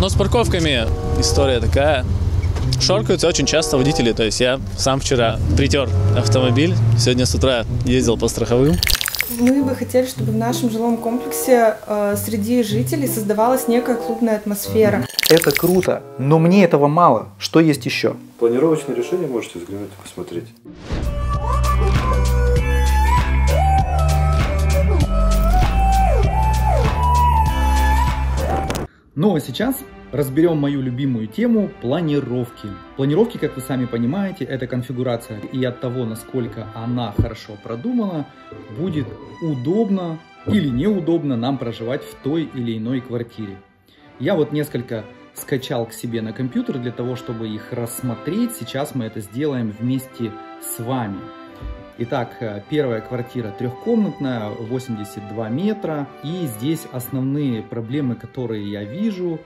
Но с парковками история такая. Шоркаются очень часто водители. То есть я сам вчера притер автомобиль, сегодня с утра ездил по страховым. Мы бы хотели, чтобы в нашем жилом комплексе э, среди жителей создавалась некая клубная атмосфера. Это круто, но мне этого мало. Что есть еще? Планировочное решение можете взглянуть, посмотреть. Ну а сейчас разберем мою любимую тему планировки. Планировки, как вы сами понимаете, это конфигурация. И от того, насколько она хорошо продумана, будет удобно или неудобно нам проживать в той или иной квартире. Я вот несколько скачал к себе на компьютер для того, чтобы их рассмотреть. Сейчас мы это сделаем вместе с вами. Итак, э, первая квартира трехкомнатная, 82 метра. И здесь основные проблемы, которые я вижу.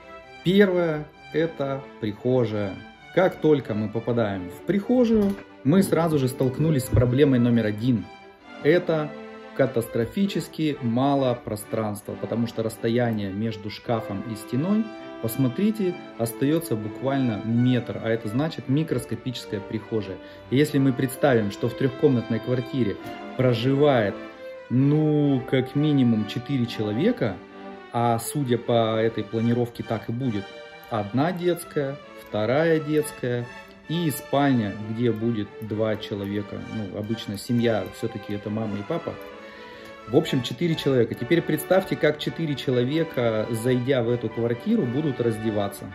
Первое – это прихожая. Как только мы попадаем в прихожую, мы сразу же столкнулись с проблемой номер один. Это катастрофически мало пространства, потому что расстояние между шкафом и стеной – Посмотрите, остается буквально метр, а это значит микроскопическая прихожая. И если мы представим, что в трехкомнатной квартире проживает, ну, как минимум 4 человека, а судя по этой планировке так и будет, одна детская, вторая детская и спальня, где будет два человека. Ну, обычно семья все-таки это мама и папа. В общем, 4 человека. Теперь представьте, как 4 человека, зайдя в эту квартиру, будут раздеваться.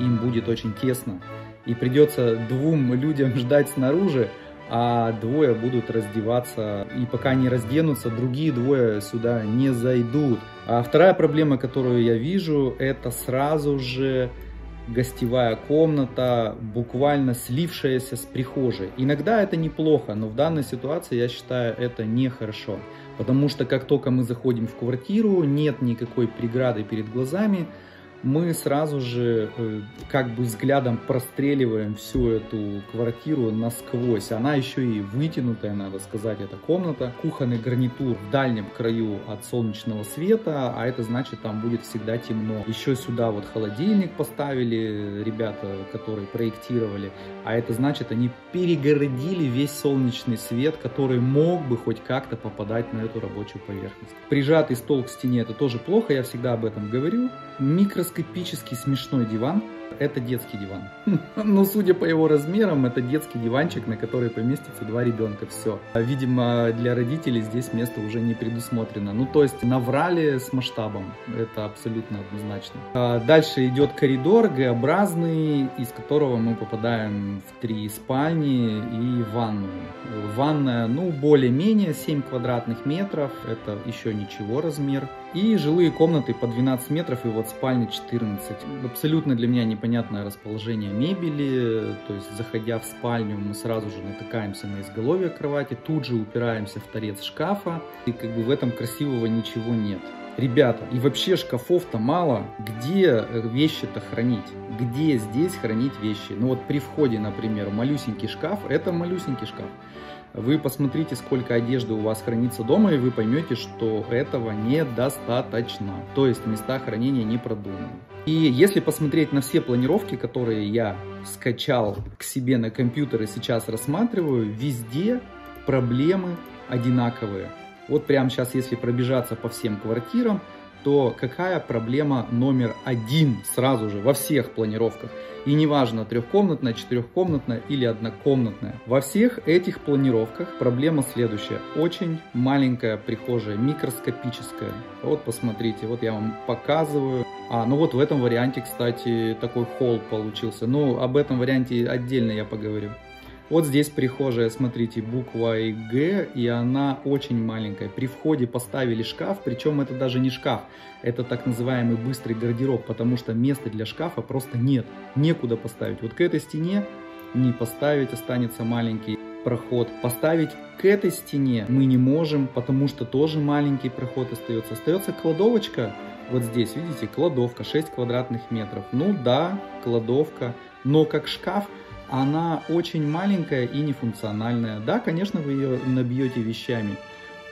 Им будет очень тесно. И придется двум людям ждать снаружи, а двое будут раздеваться. И пока не разденутся, другие двое сюда не зайдут. А вторая проблема, которую я вижу, это сразу же гостевая комната, буквально слившаяся с прихожей. Иногда это неплохо, но в данной ситуации я считаю это нехорошо. Потому что как только мы заходим в квартиру, нет никакой преграды перед глазами, мы сразу же э, как бы взглядом простреливаем всю эту квартиру насквозь. Она еще и вытянутая, надо сказать, эта комната. Кухонный гарнитур в дальнем краю от солнечного света, а это значит, там будет всегда темно. Еще сюда вот холодильник поставили ребята, которые проектировали, а это значит, они перегородили весь солнечный свет, который мог бы хоть как-то попадать на эту рабочую поверхность. Прижатый стол к стене это тоже плохо, я всегда об этом говорю. Микроскопический смешной диван. Это детский диван. Ну, судя по его размерам, это детский диванчик, на который поместится два ребенка. Все. Видимо, для родителей здесь место уже не предусмотрено. Ну, то есть наврали с масштабом. Это абсолютно однозначно. А дальше идет коридор Г-образный, из которого мы попадаем в три спальни и ванную. Ванная, ну, более-менее 7 квадратных метров. Это еще ничего размер. И жилые комнаты по 12 метров и вот спальня 14. Абсолютно для меня непонятное расположение мебели. То есть, заходя в спальню, мы сразу же натыкаемся на изголовье кровати, тут же упираемся в торец шкафа. И как бы в этом красивого ничего нет. Ребята, и вообще шкафов-то мало. Где вещи-то хранить? Где здесь хранить вещи? Ну вот при входе, например, малюсенький шкаф, это малюсенький шкаф. Вы посмотрите, сколько одежды у вас хранится дома, и вы поймете, что этого недостаточно. То есть места хранения не продуманы. И если посмотреть на все планировки, которые я скачал к себе на компьютер и сейчас рассматриваю, везде проблемы одинаковые. Вот прямо сейчас, если пробежаться по всем квартирам, то какая проблема номер один сразу же во всех планировках? И неважно, трехкомнатная, четырехкомнатная или однокомнатная. Во всех этих планировках проблема следующая. Очень маленькая прихожая, микроскопическая. Вот посмотрите, вот я вам показываю. А, ну вот в этом варианте, кстати, такой холл получился. Ну, об этом варианте отдельно я поговорю. Вот здесь прихожая, смотрите, буква Г, и она очень маленькая. При входе поставили шкаф, причем это даже не шкаф, это так называемый быстрый гардероб, потому что места для шкафа просто нет, некуда поставить. Вот к этой стене не поставить, останется маленький проход. Поставить к этой стене мы не можем, потому что тоже маленький проход остается. Остается кладовочка, вот здесь, видите, кладовка 6 квадратных метров. Ну да, кладовка, но как шкаф она очень маленькая и нефункциональная. Да, конечно, вы ее набьете вещами,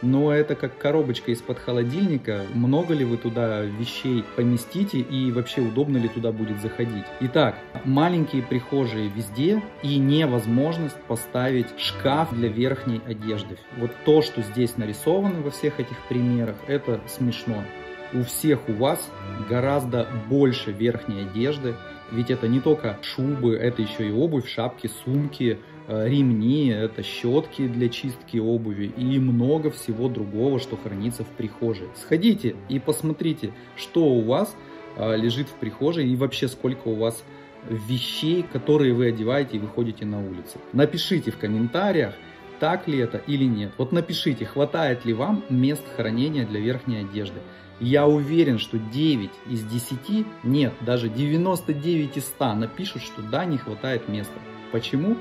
но это как коробочка из-под холодильника. Много ли вы туда вещей поместите и вообще удобно ли туда будет заходить? Итак, маленькие прихожие везде и невозможность поставить шкаф для верхней одежды. Вот то, что здесь нарисовано во всех этих примерах, это смешно. У всех у вас гораздо больше верхней одежды, ведь это не только шубы, это еще и обувь, шапки, сумки, Э, ремни, это щетки для чистки обуви и много всего другого, что хранится в прихожей. Сходите и посмотрите, что у вас э, лежит в прихожей и вообще сколько у вас вещей, которые вы одеваете и выходите на улицу. Напишите в комментариях, так ли это или нет. Вот напишите, хватает ли вам мест хранения для верхней одежды. Я уверен, что 9 из 10, нет, даже 99 из 100 напишут, что да, не хватает места. Почему?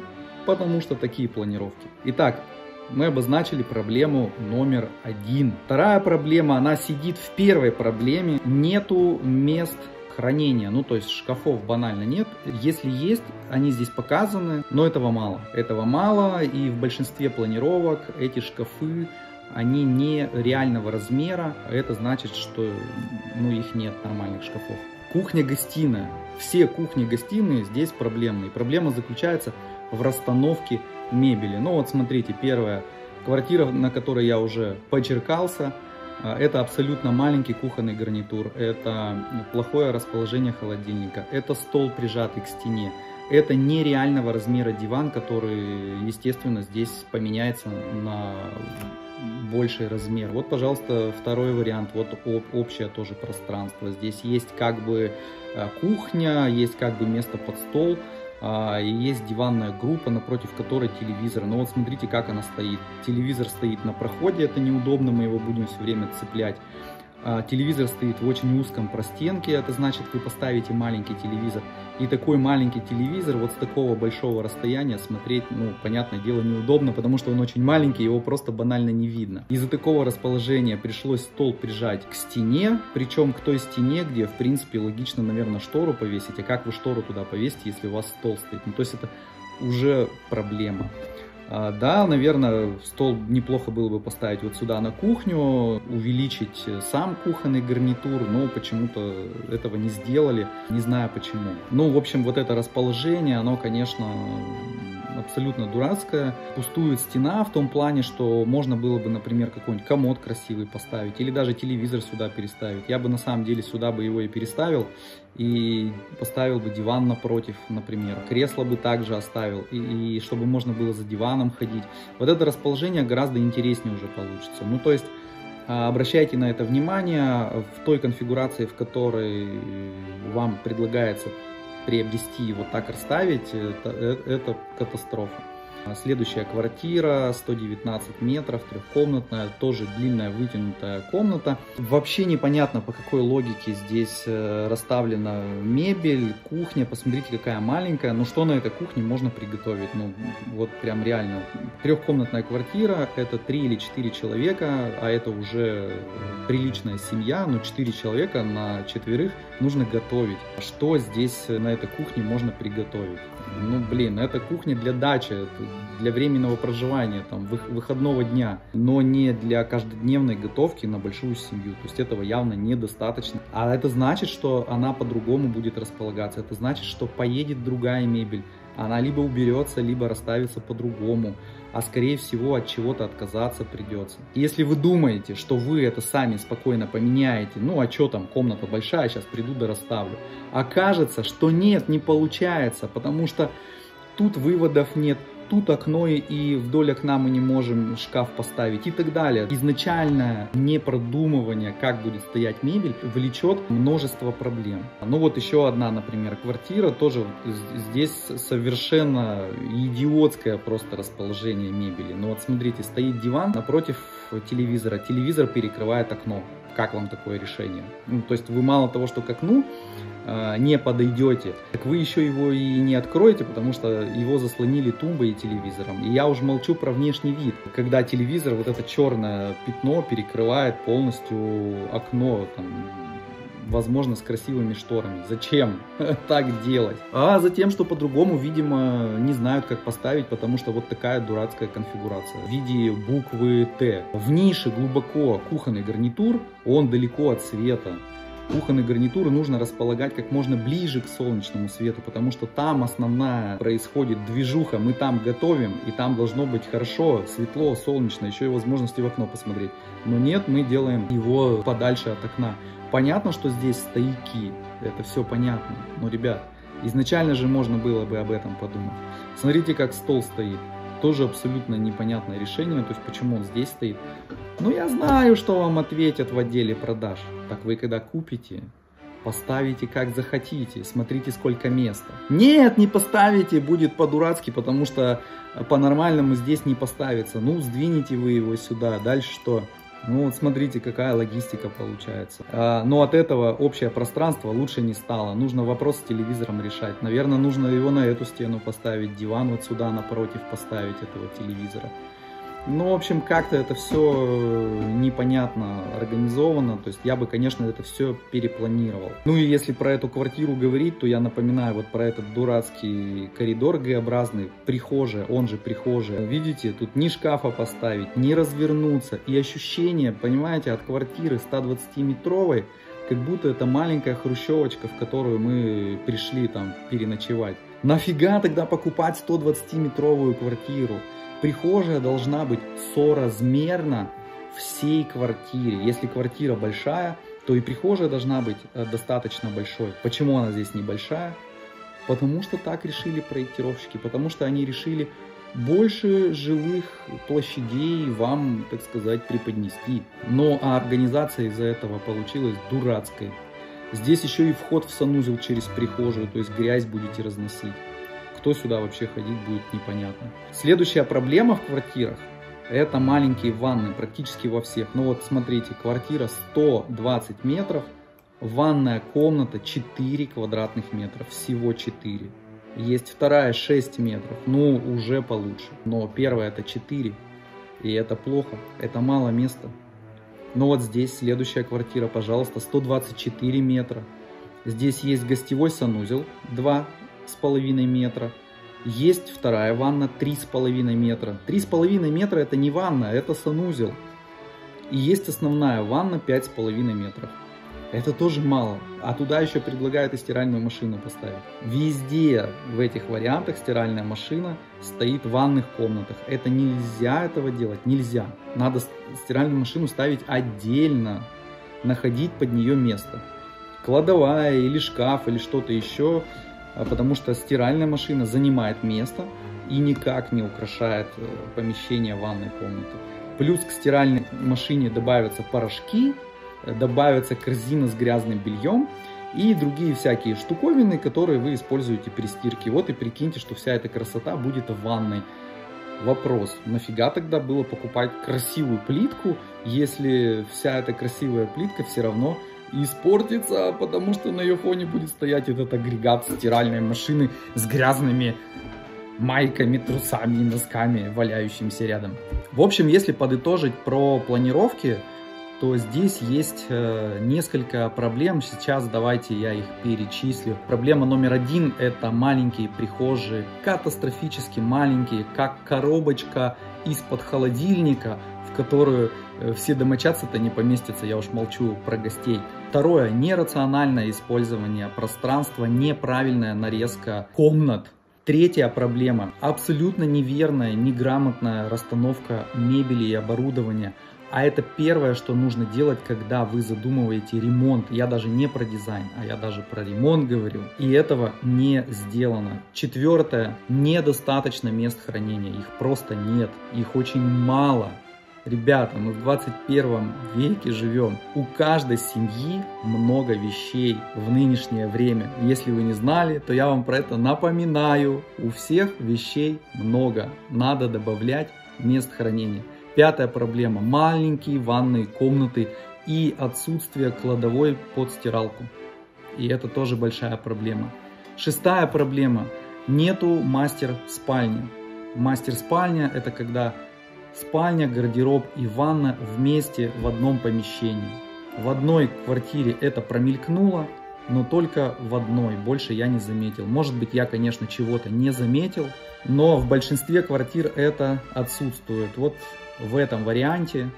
потому что такие планировки. Итак, мы обозначили проблему номер один. Вторая проблема, она сидит в первой проблеме. Нету мест хранения, ну то есть шкафов банально нет. Если есть, они здесь показаны, но этого мало. Этого мало и в большинстве планировок эти шкафы они не реального размера, это значит, что ну, их нет нормальных шкафов. Кухня-гостиная. Все кухни-гостиные здесь проблемные. Проблема заключается в расстановке мебели. Ну вот смотрите, первая квартира, на которой я уже почеркался, а, это абсолютно маленький кухонный гарнитур, это плохое расположение холодильника, это стол прижатый к стене, это нереального размера диван, который, естественно, здесь поменяется на больший размер. Вот, пожалуйста, второй вариант, вот общее тоже пространство. Здесь есть как бы а, кухня, есть как бы место под стол, а, и есть диванная группа, напротив которой телевизор. Но вот смотрите, как она стоит. Телевизор стоит на проходе, это неудобно, мы его будем все время цеплять. А, телевизор стоит в очень узком простенке, это значит, вы поставите маленький телевизор. И такой маленький телевизор вот с такого большого расстояния смотреть, ну, понятное дело, неудобно, потому что он очень маленький, его просто банально не видно. Из-за такого расположения пришлось стол прижать к стене, причем к той стене, где, в принципе, логично, наверное, штору повесить. А как вы штору туда повесите, если у вас стол стоит? Ну, то есть это уже проблема. А, да, наверное, стол неплохо было бы поставить вот сюда на кухню, увеличить сам кухонный гарнитур, но почему-то этого не сделали, не знаю почему. Ну, в общем, вот это расположение, оно, конечно, абсолютно дурацкая. Пустует стена в том плане, что можно было бы, например, какой-нибудь комод красивый поставить или даже телевизор сюда переставить. Я бы на самом деле сюда бы его и переставил и поставил бы диван напротив, например. Кресло бы также оставил, и, и чтобы можно было за диваном ходить. Вот это расположение гораздо интереснее уже получится. Ну, то есть а, Обращайте на это внимание в той конфигурации, в которой вам предлагается приобрести и вот так расставить, это, э, это катастрофа. Следующая квартира, 119 метров, трехкомнатная, тоже длинная вытянутая комната. Вообще непонятно, по какой логике здесь э, расставлена мебель, кухня. Посмотрите, какая маленькая. Ну что на этой кухне можно приготовить? Ну вот прям реально. Трехкомнатная квартира, это 3 или 4 человека, а это уже приличная семья, но 4 человека на четверых нужно готовить. Что здесь на этой кухне можно приготовить? Ну, блин, это кухня для дачи, для временного проживания, там, выходного дня, но не для каждодневной готовки на большую семью. То есть этого явно недостаточно. А это значит, что она по-другому будет располагаться. Это значит, что поедет другая мебель. Она либо уберется, либо расставится по-другому а скорее всего от чего-то отказаться придется. Если вы думаете, что вы это сами спокойно поменяете, ну а что там, комната большая, сейчас приду да расставлю, окажется, что нет, не получается, потому что тут выводов нет, тут окно и вдоль окна мы не можем шкаф поставить и так далее. Изначальное непродумывание, как будет стоять мебель, влечет множество проблем. Ну вот еще одна, например, квартира, тоже здесь совершенно идиотское просто расположение мебели. Но вот смотрите, стоит диван напротив телевизора, телевизор перекрывает окно. Как вам такое решение? Ну, то есть вы мало того, что к окну э, не подойдете, так вы еще его и не откроете, потому что его заслонили тумбой и телевизором. И я уже молчу про внешний вид. Когда телевизор, вот это черное пятно перекрывает полностью окно, там, возможно, с красивыми шторами. Зачем так делать? А за тем, что по-другому, видимо, не знают, как поставить, потому что вот такая дурацкая конфигурация в виде буквы Т. В нише глубоко кухонный гарнитур, он далеко от света кухонные гарнитуры нужно располагать как можно ближе к солнечному свету, потому что там основная происходит движуха, мы там готовим, и там должно быть хорошо, светло, солнечно, еще и возможности в окно посмотреть. Но нет, мы делаем его подальше от окна. Понятно, что здесь стояки, это все понятно, но, ребят, изначально же можно было бы об этом подумать. Смотрите, как стол стоит. Тоже абсолютно непонятное решение, то есть почему он здесь стоит. Ну, я знаю, что вам ответят в отделе продаж. Так вы когда купите, поставите как захотите, смотрите сколько места. Нет, не поставите, будет по-дурацки, потому что по-нормальному здесь не поставится. Ну, сдвинете вы его сюда, дальше что? Ну вот смотрите, какая логистика получается. А, но от этого общее пространство лучше не стало. Нужно вопрос с телевизором решать. Наверное, нужно его на эту стену поставить, диван вот сюда напротив поставить этого телевизора. Ну, в общем, как-то это все э, непонятно организовано. То есть я бы, конечно, это все перепланировал. Ну и если про эту квартиру говорить, то я напоминаю вот про этот дурацкий коридор Г-образный, прихожая, он же прихожая. Видите, тут ни шкафа поставить, ни развернуться. И ощущение, понимаете, от квартиры 120-метровой, как будто это маленькая хрущевочка, в которую мы пришли там переночевать. Нафига тогда покупать 120-метровую квартиру? Прихожая должна быть соразмерна всей квартире. Если квартира большая, то и прихожая должна быть э, достаточно большой. Почему она здесь небольшая? Потому что так решили проектировщики, потому что они решили больше жилых площадей вам, так сказать, преподнести. Но а организация из-за этого получилась дурацкой. Здесь еще и вход в санузел через прихожую, то есть грязь будете разносить кто сюда вообще ходить будет непонятно. Следующая проблема в квартирах это маленькие ванны практически во всех. Ну вот смотрите, квартира 120 метров, ванная комната 4 квадратных метра, всего 4. Есть вторая 6 метров, ну уже получше. Но первая это 4, и это плохо, это мало места. Но вот здесь следующая квартира, пожалуйста, 124 метра. Здесь есть гостевой санузел, 2 с половиной метра. Есть вторая ванна три с половиной метра. Три с половиной метра это не ванна, это санузел. И есть основная ванна пять с половиной метров. Это тоже мало. А туда еще предлагают и стиральную машину поставить. Везде в этих вариантах стиральная машина стоит в ванных комнатах. Это нельзя этого делать, нельзя. Надо стиральную машину ставить отдельно, находить под нее место. Кладовая или шкаф или что-то еще а потому что стиральная машина занимает место и никак не украшает э, помещение ванной комнаты. Плюс к стиральной машине добавятся порошки, э, добавится корзина с грязным бельем и другие всякие штуковины, которые вы используете при стирке. Вот и прикиньте, что вся эта красота будет в ванной. Вопрос, нафига тогда было покупать красивую плитку, если вся эта красивая плитка все равно испортится, потому что на ее фоне будет стоять этот агрегат стиральной машины с грязными майками, трусами и носками, валяющимися рядом. В общем, если подытожить про планировки, то здесь есть э, несколько проблем. Сейчас давайте я их перечислю. Проблема номер один – это маленькие прихожие, катастрофически маленькие, как коробочка из-под холодильника, в которую все домочадцы-то не поместятся, я уж молчу про гостей. Второе, нерациональное использование пространства, неправильная нарезка комнат. Третья проблема, абсолютно неверная, неграмотная расстановка мебели и оборудования. А это первое, что нужно делать, когда вы задумываете ремонт. Я даже не про дизайн, а я даже про ремонт говорю. И этого не сделано. Четвертое, недостаточно мест хранения. Их просто нет. Их очень мало. Ребята, мы в 21 веке живем. У каждой семьи много вещей в нынешнее время. Если вы не знали, то я вам про это напоминаю. У всех вещей много. Надо добавлять мест хранения. Пятая проблема. Маленькие ванные комнаты и отсутствие кладовой под стиралку. И это тоже большая проблема. Шестая проблема. Нету мастер спальни. Мастер спальня это когда спальня, гардероб и ванна вместе в одном помещении. В одной квартире это промелькнуло, но только в одной, больше я не заметил. Может быть, я, конечно, чего-то не заметил, но в большинстве квартир это отсутствует. Вот в этом варианте,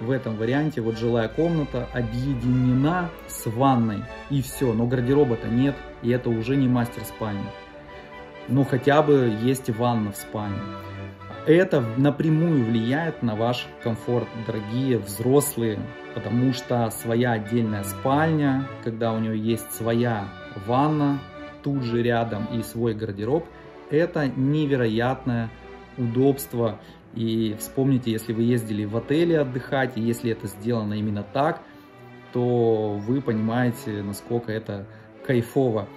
в этом варианте вот жилая комната объединена с ванной и все, но гардероба-то нет, и это уже не мастер спальни. Но хотя бы есть ванна в спальне. Это напрямую влияет на ваш комфорт, дорогие взрослые, потому что своя отдельная спальня, когда у нее есть своя ванна тут же рядом и свой гардероб, это невероятное удобство. И вспомните, если вы ездили в отеле отдыхать, и если это сделано именно так, то вы понимаете, насколько это кайфово.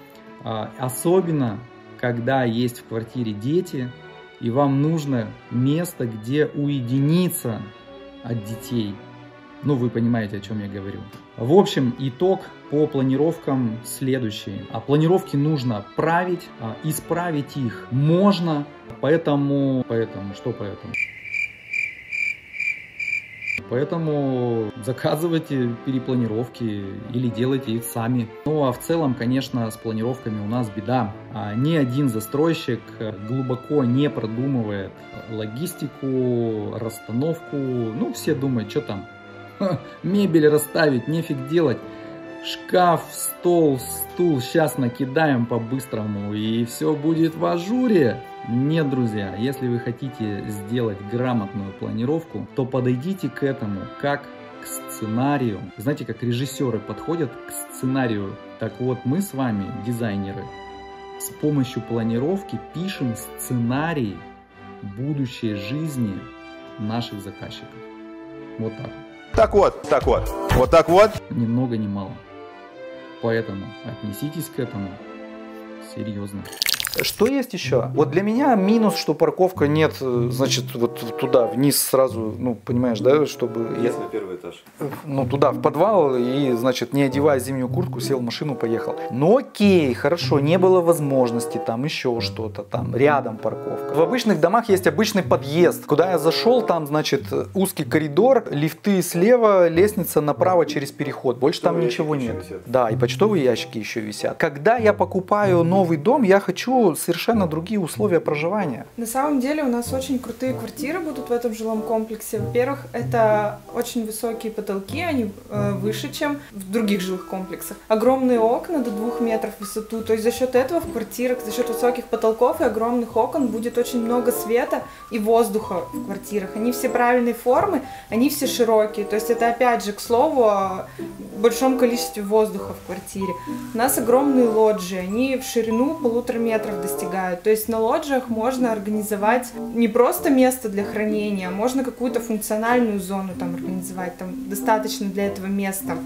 А, особенно, когда есть в квартире дети, и вам нужно место, где уединиться от детей. Ну, вы понимаете, о чем я говорю. В общем, итог по планировкам следующий. А планировки нужно править, а исправить их можно, поэтому, поэтому, что поэтому? Поэтому заказывайте перепланировки или делайте их сами. Ну а в целом, конечно, с планировками у нас беда. А ни один застройщик глубоко не продумывает логистику, расстановку. Ну, все думают, что там, мебель расставить, нефиг делать. Шкаф, стол, стул сейчас накидаем по-быстрому и все будет в ажуре. Нет, друзья, если вы хотите сделать грамотную планировку, то подойдите к этому как к сценарию. Знаете, как режиссеры подходят к сценарию. Так вот, мы с вами, дизайнеры, с помощью планировки пишем сценарий будущей жизни наших заказчиков. Вот так. Так вот, так вот, вот так вот. Ни много ни мало. Поэтому отнеситесь к этому серьезно. Что есть еще? Вот для меня минус, что парковка нет, э, значит, вот туда, вниз сразу, ну, понимаешь, да, чтобы... Есть на первый этаж. Ну, туда, в подвал, и, значит, не одевая зимнюю куртку, сел в машину, поехал. Ну, окей, хорошо, не было возможности, там, еще что-то, там, рядом парковка. В обычных домах есть обычный подъезд. Куда я зашел, там, значит, узкий коридор, лифты слева, лестница направо через переход. Больше там Почтовые ничего ящики нет. висят. Да, и почтовые ящики еще висят. Когда я покупаю новый дом, я хочу совершенно другие условия проживания. На самом деле у нас очень крутые квартиры будут в этом жилом комплексе. Во-первых, это очень высокие потолки, они э, выше, чем в других жилых комплексах. Огромные окна до двух метров в высоту. То есть за счет этого в квартирах, за счет высоких потолков и огромных окон будет очень много света и воздуха в квартирах. Они все правильной формы, они все широкие. То есть это опять же, к слову, о большом количестве воздуха в квартире. У нас огромные лоджии, они в ширину полутора метров достигают. То есть на лоджиях можно организовать не просто место для хранения, а можно какую-то функциональную зону там организовать, там достаточно для этого места.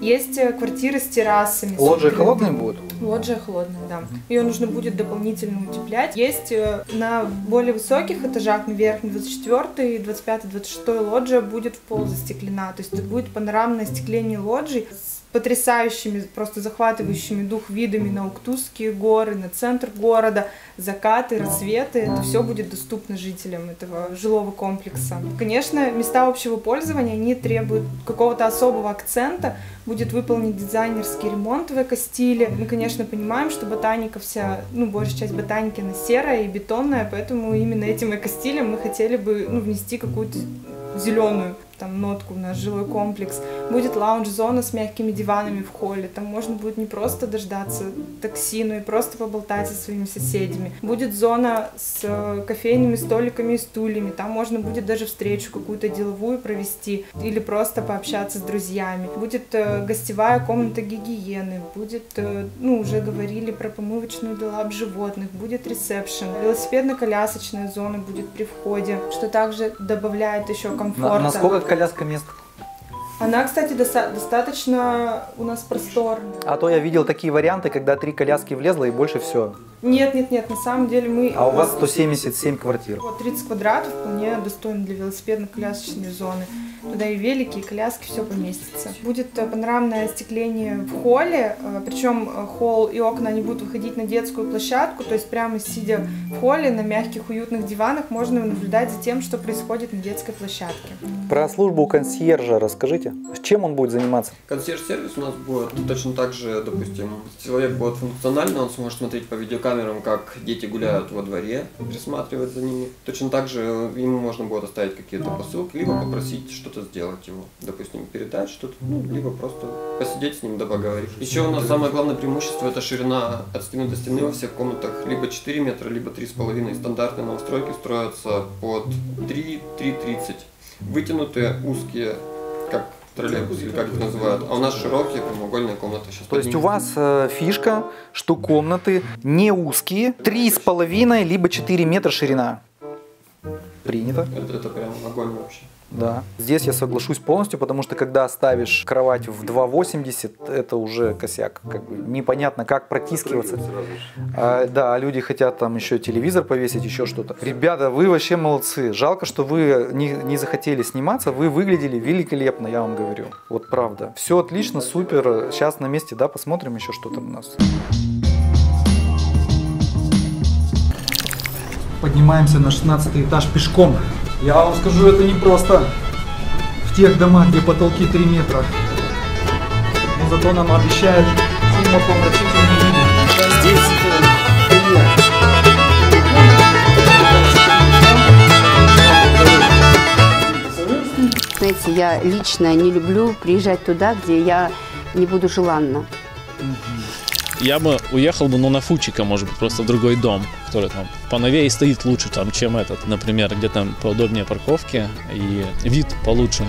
Есть э, квартиры с террасами. Лоджии с холодные будут? Лоджия холодная, да. Ее нужно будет дополнительно утеплять. Есть э, на более высоких этажах, на верхней 24, 25, 26 лоджия будет в пол застеклена. То есть это будет панорамное остекление лоджий с потрясающими, просто захватывающими дух видами на Уктузские горы, на центр города, закаты, рассветы. Это все будет доступно жителям этого жилого комплекса. Конечно, места общего пользования, они требуют какого-то особого акцента, будет выполнен дизайнерский ремонт в эко-стиле. Мы, конечно, понимаем, что ботаника вся, ну, большая часть ботаники, она серая и бетонная, поэтому именно этим эко-стилем мы хотели бы ну, внести какую-то зеленую там нотку в наш жилой комплекс. Будет лаунж-зона с мягкими диванами в холле. Там можно будет не просто дождаться такси, но и просто поболтать со своими соседями. Будет зона с э, кофейными столиками и стульями. Там можно будет даже встречу какую-то деловую провести или просто пообщаться с друзьями. Будет э, гостевая комната гигиены. Будет, э, ну, уже говорили про помывочную для лап животных. Будет ресепшн. Велосипедно-колясочная зона будет при входе, что также добавляет еще комфорта. На, насколько коляска мест? Она, кстати, доста- достаточно у нас просторная. А то я видел такие варианты, когда три коляски влезло и больше все. Нет, нет, нет, на самом деле мы... А у вас 177 квартир. Вот 30 квадратов вполне достойно для велосипедно-колясочной зоны. Туда и велики, и коляски, все поместится. Будет э, панорамное остекление в холле, э, причем э, холл и окна, они будут выходить на детскую площадку, то есть прямо сидя в холле на мягких уютных диванах можно наблюдать за тем, что происходит на детской площадке. Про службу консьержа расскажите. Сервисе? Чем он будет заниматься? Консьерж-сервис у нас будет точно так же, допустим, человек будет функционально, он сможет смотреть по видеокамерам, как дети гуляют во дворе, присматривать за ними. Точно так же ему можно будет оставить какие-то посылки, либо попросить что-то сделать ему. Допустим, передать что-то, ну, либо просто посидеть с ним да поговорить. Еще у нас самое главное преимущество это ширина от стены до стены во всех комнатах либо 4 метра, либо 3,5. Стандартные новостройки строятся под 3-3,30. Вытянутые, узкие, как троллейбус или как их называют, а у нас широкие прямоугольные комнаты. Сейчас То есть у вас э, фишка, что комнаты не узкие, 3,5 либо 4 метра ширина. Принято. Это, это прям огонь вообще. Да. Здесь я соглашусь полностью, потому что когда ставишь кровать в 2,80, это уже косяк. Как бы непонятно, как протискиваться. А, да, люди хотят там еще телевизор повесить, еще что-то. Ребята, вы вообще молодцы. Жалко, что вы не, не захотели сниматься. Вы выглядели великолепно, я вам говорю. Вот правда. Все отлично, супер. Сейчас на месте, да, посмотрим еще что там у нас. Поднимаемся на 16 этаж пешком. Я вам скажу, это не просто в тех домах, где потолки 3 метра. Но зато нам обещают умопомрачительный вид. Здесь Знаете, я лично не люблю приезжать туда, где я не буду желанна. Я бы уехал бы, ну, на Фучика, может быть, просто в другой дом, который там поновее стоит лучше, там, чем этот, например, где там поудобнее парковки и вид получше.